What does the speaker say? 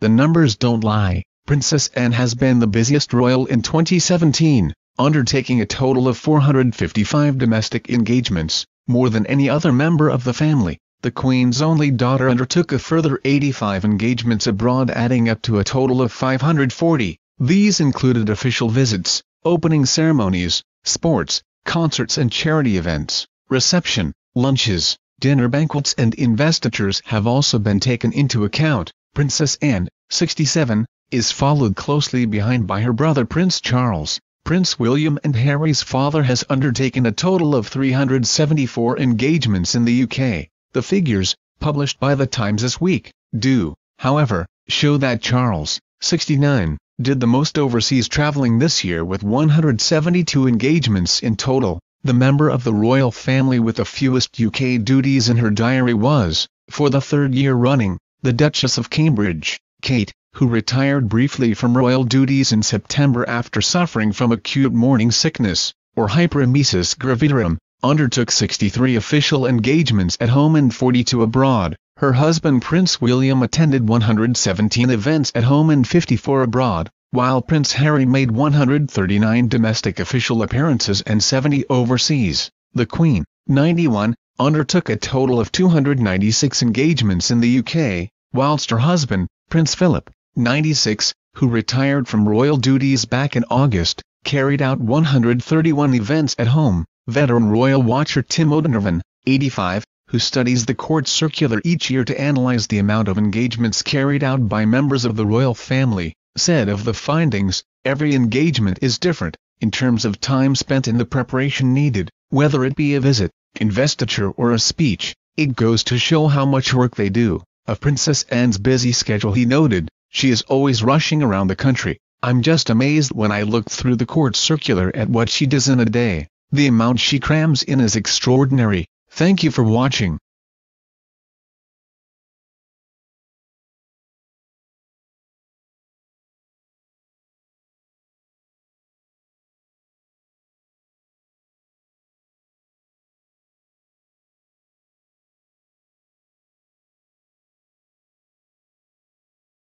the numbers don't lie. Princess Anne has been the busiest royal in 2017, undertaking a total of 455 domestic engagements, more than any other member of the family. The Queen's only daughter undertook a further 85 engagements abroad adding up to a total of 540. These included official visits, opening ceremonies, sports, concerts and charity events, reception, lunches, dinner banquets and investitures have also been taken into account. Princess Anne, 67, is followed closely behind by her brother Prince Charles. Prince William and Harry's father has undertaken a total of 374 engagements in the UK. The figures, published by The Times this week, do, however, show that Charles, 69, did the most overseas traveling this year with 172 engagements in total. The member of the royal family with the fewest UK duties in her diary was, for the third year running, the Duchess of Cambridge, Kate, who retired briefly from royal duties in September after suffering from acute morning sickness, or hyperemesis gravidarum, undertook 63 official engagements at home and 42 abroad. Her husband Prince William attended 117 events at home and 54 abroad, while Prince Harry made 139 domestic official appearances and 70 overseas. The Queen, 91, undertook a total of 296 engagements in the UK, whilst her husband, Prince Philip, 96, who retired from royal duties back in August, carried out 131 events at home. Veteran royal watcher Tim O'Donovan, 85, who studies the court circular each year to analyze the amount of engagements carried out by members of the royal family, said of the findings, every engagement is different, in terms of time spent in the preparation needed, whether it be a visit, investiture or a speech, it goes to show how much work they do. Of Princess Anne's busy schedule he noted, she is always rushing around the country. I'm just amazed when I look through the court circular at what she does in a day. The amount she crams in is extraordinary. Thank you for watching.